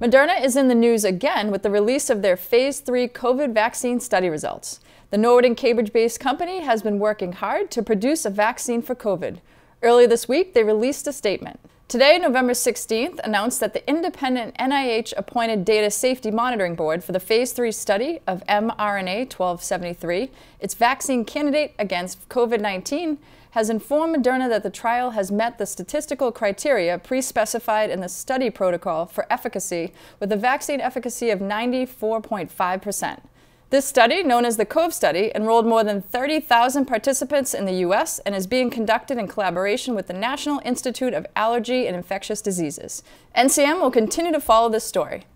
Moderna is in the news again with the release of their phase 3 COVID vaccine study results. The Norwood and Cambridge-based company has been working hard to produce a vaccine for COVID. Earlier this week, they released a statement. Today, November 16th, announced that the independent NIH-appointed Data Safety Monitoring Board for the phase 3 study of mRNA 1273, its vaccine candidate against COVID-19, has informed Moderna that the trial has met the statistical criteria pre-specified in the study protocol for efficacy with a vaccine efficacy of 94.5%. This study, known as the COVE study, enrolled more than 30,000 participants in the U.S. and is being conducted in collaboration with the National Institute of Allergy and Infectious Diseases. NCM will continue to follow this story.